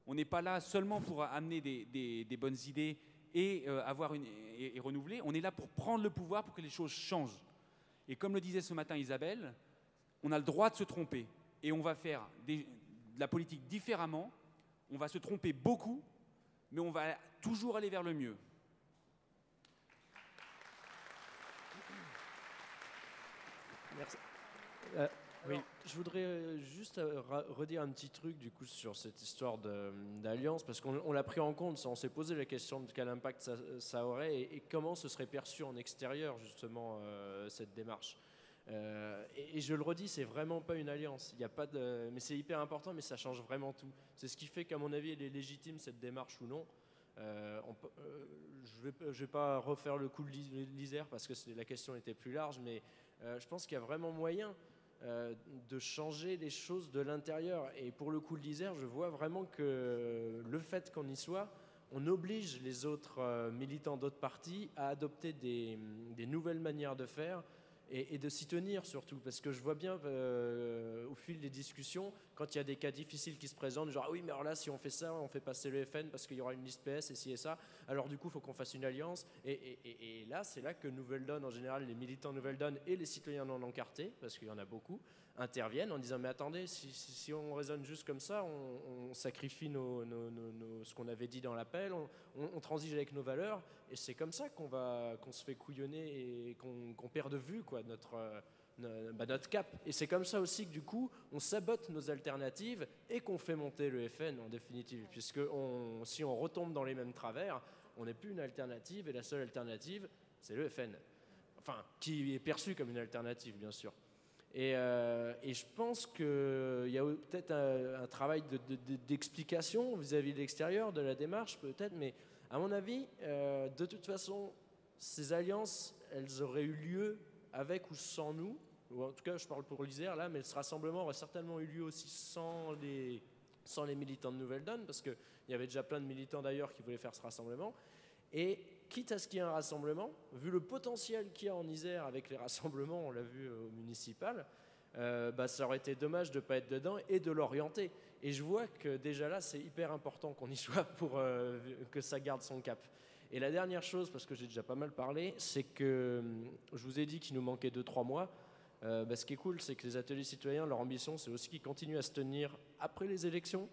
On n'est pas là seulement pour amener des bonnes idées et, euh, avoir une, et, et renouveler. On est là pour prendre le pouvoir pour que les choses changent. Et comme le disait ce matin Isabelle, on a le droit de se tromper. Et on va faire de la politique différemment. On va se tromper beaucoup, mais on va toujours aller vers le mieux. Merci. Euh, Oui, je voudrais euh, juste euh, redire un petit truc du coup sur cette histoire d'alliance, parce qu'on l'a pris en compte, on s'est posé la question de quel impact ça, aurait et, comment ce serait perçu en extérieur justement euh, cette démarche. et, je le redis, c'est vraiment pas une alliance. Mais c'est hyper important, mais ça change vraiment tout. C'est ce qui fait qu'à mon avis, elle est légitime cette démarche ou non. je je vais pas refaire le coup de l'Isère parce que la question était plus large, mais je pense qu'il y a vraiment moyen euh, de changer les choses de l'intérieur. Et pour le coup de l'Isère, je vois vraiment que le fait qu'on y soit, on oblige les autres euh, militants d'autres partis à adopter des, nouvelles manières de faire et, de s'y tenir surtout. Parce que je vois bien euh, au fil des discussions, quand il y a des cas difficiles qui se présentent, genre ah oui, mais alors là, si on fait ça, on fait passer le FN parce qu'il y aura une liste PS et ci et ça, alors du coup, il faut qu'on fasse une alliance. Et, là, c'est là que Nouvelle Donne, en général, les militants Nouvelle Donne et les citoyens non encartés, parce qu'il y en a beaucoup, interviennent en disant mais attendez, si, on raisonne juste comme ça, on, sacrifie nos, ce qu'on avait dit dans l'appel, on, transige avec nos valeurs, et c'est comme ça qu'on va se fait couillonner et qu'on perd de vue quoi notre euh, bah, notre cap. Et c'est comme ça aussi que du coup, on sabote nos alternatives et qu'on fait monter le FN en définitive, puisque si on retombe dans les mêmes travers, on n'est plus une alternative et la seule alternative, c'est le FN. Enfin, qui est perçu comme une alternative, bien sûr. Euh, et, je pense qu'il y a peut-être un, travail d'explication vis-à-vis de l'extérieur, de la démarche peut-être, mais à mon avis, euh, de toute façon, ces alliances, elles auraient eu lieu avec ou sans nous, ou en tout cas je parle pour l'Isère là, mais ce rassemblement aurait certainement eu lieu aussi sans les, militants de Nouvelle-Donne, parce qu'il y avait déjà plein de militants d'ailleurs qui voulaient faire ce rassemblement. Et quitte à ce qu'il y ait un rassemblement, vu le potentiel qu'il y a en Isère avec les rassemblements, on l'a vu euh, au municipal, euh, bah, ça aurait été dommage de ne pas être dedans et de l'orienter. Et je vois que déjà là, c'est hyper important qu'on y soit pour euh, que ça garde son cap. Et la dernière chose, parce que j'ai déjà pas mal parlé, c'est que hum, je vous ai dit qu'il nous manquait 2-3 mois. Bah, ce qui est cool, c'est que les ateliers citoyens, leur ambition, c'est aussi qu'ils continuent à se tenir après les élections.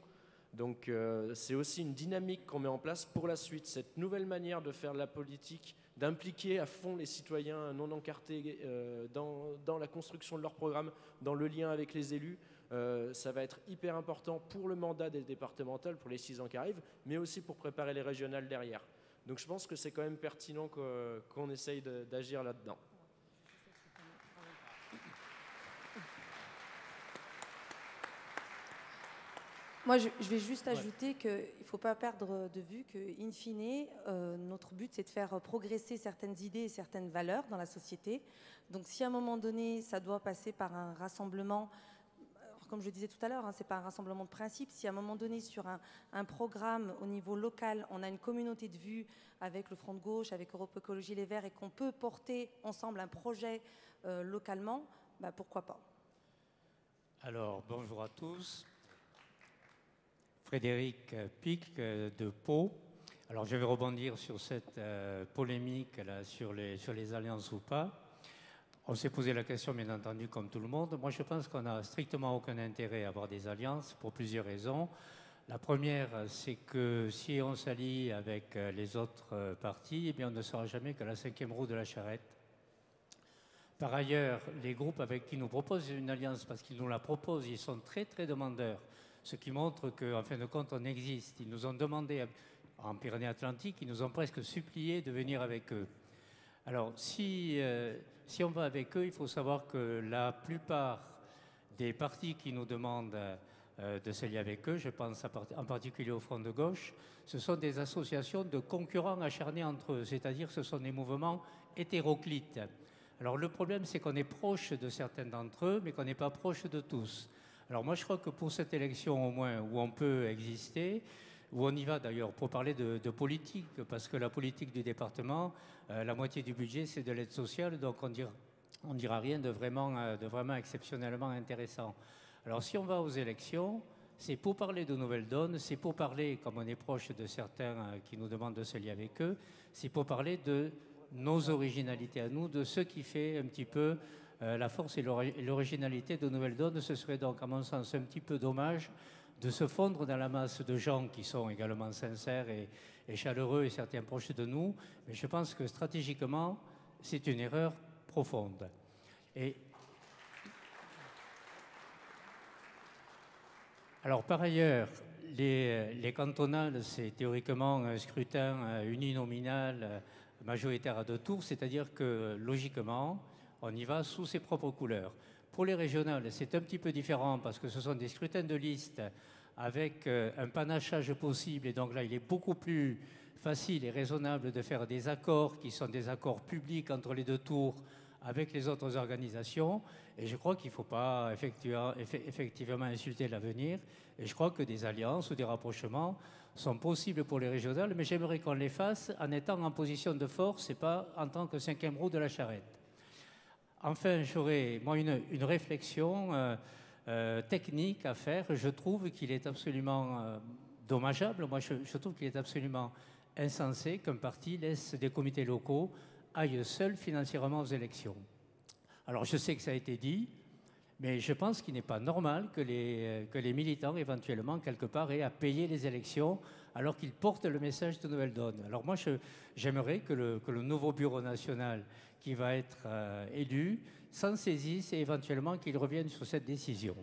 Donc euh, c'est aussi une dynamique qu'on met en place pour la suite, cette nouvelle manière de faire la politique, d'impliquer à fond les citoyens non encartés euh, dans, la construction de leur programme, dans le lien avec les élus. Euh, ça va être hyper important pour le mandat des départementales, pour les six ans qui arrivent, mais aussi pour préparer les régionales derrière. Donc je pense que c'est quand même pertinent qu'on essaye d'agir là-dedans. Moi, je, vais juste ajouter qu'il ne faut pas perdre de vue que, in fine, euh, notre but, c'est de faire progresser certaines idées et certaines valeurs dans la société. Donc, si à un moment donné, ça doit passer par un rassemblement, comme je disais tout à l'heure, hein, ce n'est pas un rassemblement de principe. Si à un moment donné, sur un, programme au niveau local, on a une communauté de vues avec le Front de gauche, avec Europe Écologie Les Verts, et qu'on peut porter ensemble un projet euh, localement, bah, pourquoi pas Alors, bonjour à tous. Frédéric Pic euh, de Pau. Alors je vais rebondir sur cette euh, polémique là, sur les alliances ou pas. On s'est posé la question, bien entendu, comme tout le monde. Moi, je pense qu'on n'a strictement aucun intérêt à avoir des alliances pour plusieurs raisons. La première, c'est que si on s'allie avec euh, les autres partis, eh bien, on ne sera jamais que la cinquième roue de la charrette. Par ailleurs, les groupes avec qui nous proposent une alliance, parce qu'ils nous la proposent, ils sont très très demandeurs ce qui montre qu'en fin de compte, on existe. Ils nous ont demandé, en Pyrénées-Atlantiques, ils nous ont presque supplié de venir avec eux. Alors, si, euh, si on va avec eux, il faut savoir que la plupart des partis qui nous demandent euh, de s'allier avec eux, je pense en particulier au Front de gauche, ce sont des associations de concurrents acharnés entre eux, c'est-à-dire ce sont des mouvements hétéroclites. Alors le problème, c'est qu'on est proche de certains d'entre eux, mais qu'on n'est pas proche de tous. Alors moi, je crois que pour cette élection, au moins, où on peut exister, où on y va d'ailleurs pour parler de, politique, parce que la politique du département, euh, la moitié du budget, c'est de l'aide sociale, donc on dira, on dira rien de vraiment, euh, de vraiment exceptionnellement intéressant. Alors si on va aux élections, c'est pour parler de nouvelles donnes, c'est pour parler, comme on est proche de certains euh, qui nous demandent de se lier avec eux, c'est pour parler de nos originalités à nous, de ce qui fait un petit peu la force et l'originalité de Nouvelle Donne, ce serait donc, à mon sens, un petit peu dommage de se fondre dans la masse de gens qui sont également sincères et, chaleureux et certains proches de nous. Mais je pense que stratégiquement, c'est une erreur profonde. Et Alors par ailleurs, les, les cantonales, c'est théoriquement un scrutin euh, uninominal euh, majoritaire à deux tours, c'est-à-dire que logiquement, on y va sous ses propres couleurs. Pour les régionales, c'est un petit peu différent parce que ce sont des scrutins de liste avec euh, un panachage possible et donc là, il est beaucoup plus facile et raisonnable de faire des accords qui sont des accords publics entre les deux tours avec les autres organisations. Et je crois qu'il ne faut pas effectivement insulter l'avenir. Et je crois que des alliances ou des rapprochements sont possibles pour les régionales, mais j'aimerais qu'on les fasse en étant en position de force et pas en tant que cinquième roue de la charrette. Enfin, j'aurais moi une, réflexion euh, euh, technique à faire. Je trouve qu'il est absolument euh, dommageable, moi je, trouve qu'il est absolument insensé qu'un parti laisse des comités locaux aille seul financièrement aux élections. Alors je sais que ça a été dit, mais je pense qu'il n'est pas normal que les, que les militants, éventuellement, quelque part, aient à payer les élections alors qu'ils portent le message de Nouvelle Donne. Alors moi, j'aimerais que le, que le, nouveau bureau national qui va être euh, élu s'en saisisse et éventuellement qu'il revienne sur cette décision.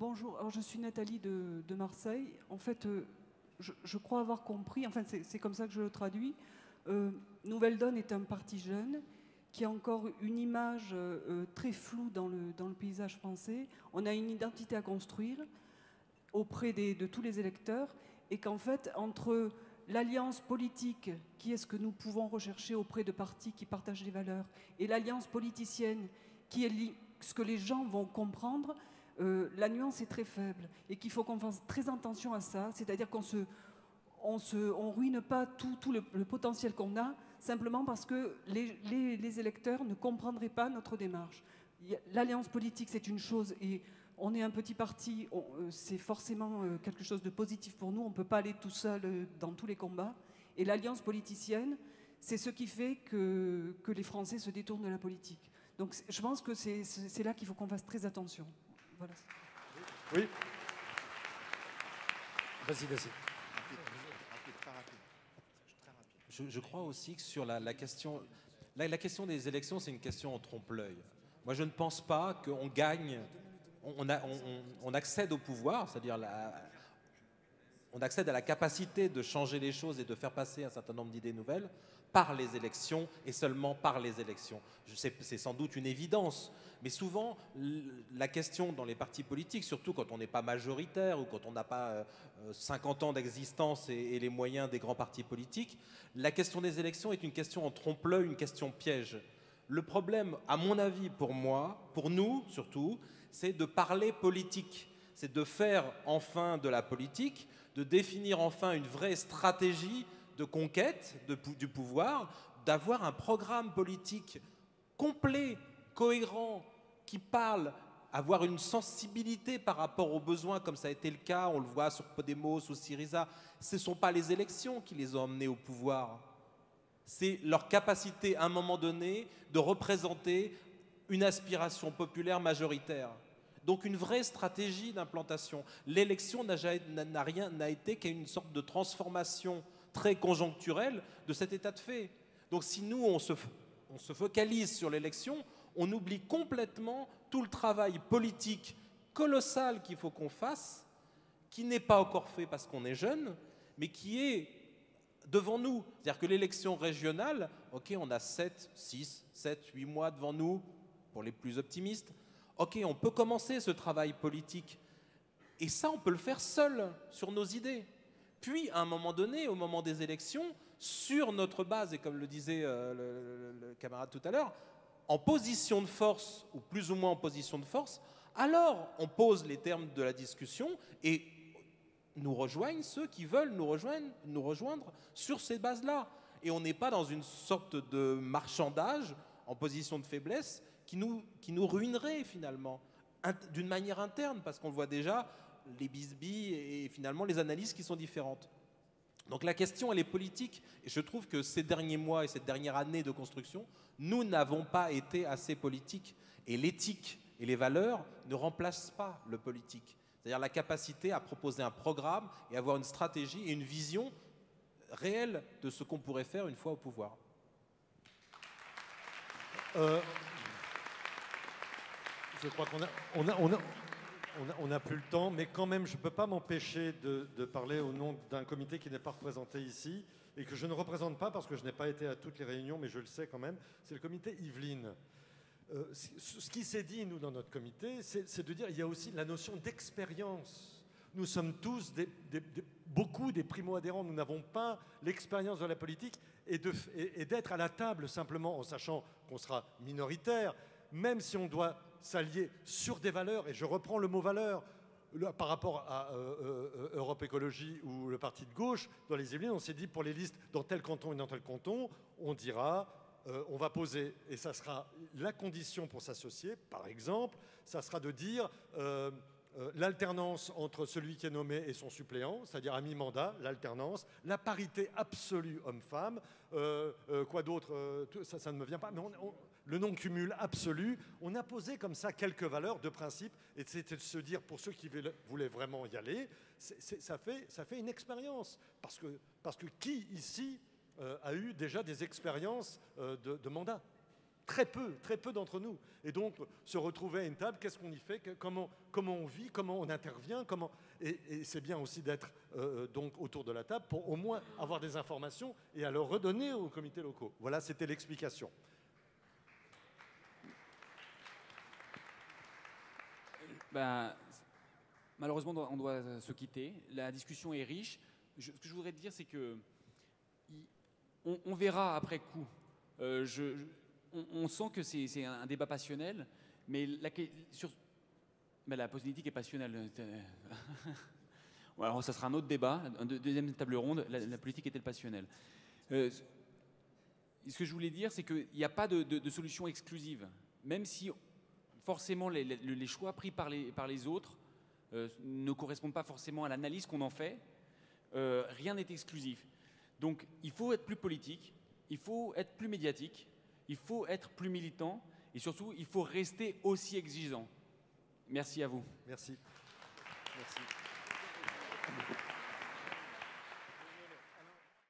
Bonjour, alors je suis Nathalie de, Marseille. En fait, euh, je, crois avoir compris, enfin c'est comme ça que je le traduis, euh, Nouvelle Donne est un parti jeune qui a encore une image euh, très floue dans le, dans le, paysage français. On a une identité à construire auprès de tous les électeurs et qu'en fait, entre l'alliance politique, qui est ce que nous pouvons rechercher auprès de partis qui partagent les valeurs, et l'alliance politicienne, qui est ce que les gens vont comprendre, euh, la nuance est très faible et qu'il faut qu'on fasse très attention à ça, c'est-à-dire qu'on se, ruine pas tout, le, potentiel qu'on a simplement parce que les, les, électeurs ne comprendraient pas notre démarche. L'alliance politique, c'est une chose et on est un petit parti, euh, c'est forcément euh, quelque chose de positif pour nous. On ne peut pas aller tout seul dans tous les combats. Et l'alliance politicienne, c'est ce qui fait que, que les Français se détournent de la politique. Donc je pense que c'est là qu'il faut qu'on fasse très attention. Oui. Vas-y, vas-y. Je, crois aussi que sur la, question, la, question des élections, c'est une question en trompe-l'œil. Moi, je ne pense pas qu'on gagne, on, on, accède au pouvoir, c'est-à-dire on accède à la capacité de changer les choses et de faire passer un certain nombre d'idées nouvelles par les élections et seulement par les élections. C'est sans doute une évidence, mais souvent la question dans les partis politiques, surtout quand on n'est pas majoritaire ou quand on n'a pas 50 euh, ans d'existence et, les moyens des grands partis politiques, la question des élections est une question en trompe-l'œil, une question piège. Le problème, à mon avis, pour moi, pour nous surtout, c'est de parler politique, c'est de faire enfin de la politique, de définir enfin une vraie stratégie de conquête du pouvoir, d'avoir un programme politique complet, cohérent, qui parle, avoir une sensibilité par rapport aux besoins, comme ça a été le cas, on le voit sur Podemos ou Syriza. Ce ne sont pas les élections qui les ont emmenés au pouvoir. C'est leur capacité, à un moment donné, de représenter une aspiration populaire majoritaire. Donc une vraie stratégie d'implantation. L'élection n'a rien n'a été qu'une sorte de transformation très conjoncturel de cet état de fait. Donc si nous, on se, on se focalise sur l'élection, on oublie complètement tout le travail politique colossal qu'il faut qu'on fasse, qui n'est pas encore fait parce qu'on est jeune, mais qui est devant nous. C'est-à-dire que l'élection régionale, ok, on a 7, 6, 7, 8 mois devant nous, pour les plus optimistes. Ok, on peut commencer ce travail politique. Et ça, on peut le faire seul, sur nos idées. Puis, à un moment donné, au moment des élections, sur notre base, et comme le disait euh, le, camarade tout à l'heure, en position de force, ou plus ou moins en position de force, alors on pose les termes de la discussion et nous rejoignent ceux qui veulent nous rejoindre, sur ces bases-là. Et on n'est pas dans une sorte de marchandage en position de faiblesse qui nous, qui nous ruinerait finalement, d'une manière interne, parce qu'on voit déjà, les bisbis et finalement les analyses qui sont différentes. Donc la question, elle est politique, et je trouve que ces derniers mois et cette dernière année de construction, nous n'avons pas été assez politiques. Et l'éthique et les valeurs ne remplacent pas le politique. C'est-à-dire la capacité à proposer un programme et avoir une stratégie et une vision réelle de ce qu'on pourrait faire une fois au pouvoir. Euh, je crois qu'on a, on a, on a, on n'a plus le temps, mais quand même, je ne peux pas m'empêcher de, parler au nom d'un comité qui n'est pas représenté ici et que je ne représente pas parce que je n'ai pas été à toutes les réunions, mais je le sais quand même. C'est le comité Yveline. Euh, ce qui s'est dit, nous, dans notre comité, c'est de dire qu'il y a aussi la notion d'expérience. Nous sommes tous, beaucoup des primo-adhérents, nous n'avons pas l'expérience de la politique et d'être à la table simplement en sachant qu'on sera minoritaire, même si on doit s'allier sur des valeurs, et je reprends le mot valeur, par rapport à euh, euh, Europe Écologie ou le parti de gauche, dans les Yvelines, on s'est dit pour les listes dans tel canton et dans tel canton, on dira euh, on va poser, et ça sera la condition pour s'associer, par exemple, ça sera de dire euh, euh, l'alternance entre celui qui est nommé et son suppléant, c'est-à-dire à mi-mandat, l'alternance, la parité absolue homme-femme, quoi d'autre, ça, ne me vient pas, mais le non-cumul absolu, on a posé comme ça quelques valeurs de principe, et c'était de se dire, pour ceux qui voulaient vraiment y aller, ça, fait, une expérience, parce que, qui ici euh, a eu déjà des expériences euh, de, mandat. Très peu, très peu d'entre nous. Et donc, se retrouver à une table, qu'est-ce qu'on y fait? Comment, comment on vit? Comment on intervient? Comment... Et, c'est bien aussi d'être euh, donc autour de la table pour au moins avoir des informations et à le redonner aux comités locaux. Voilà, c'était l'explication. Ben, malheureusement, on doit se quitter. La discussion est riche. ce que je voudrais dire, c'est que on, verra après coup. Euh, on, sent que c'est un débat passionnel, mais la, politique est passionnelle. alors ça sera un autre débat, une deuxième table ronde, la, politique est-elle passionnelle? Euh, Ce que je voulais dire, c'est qu'il n'y a pas de, solution exclusive. Même si forcément les, choix pris par les, autres euh, ne correspondent pas forcément à l'analyse qu'on en fait, rien n'est exclusif. Donc il faut être plus politique, il faut être plus médiatique, il faut être plus militant et surtout il faut rester aussi exigeant. Merci à vous. Merci.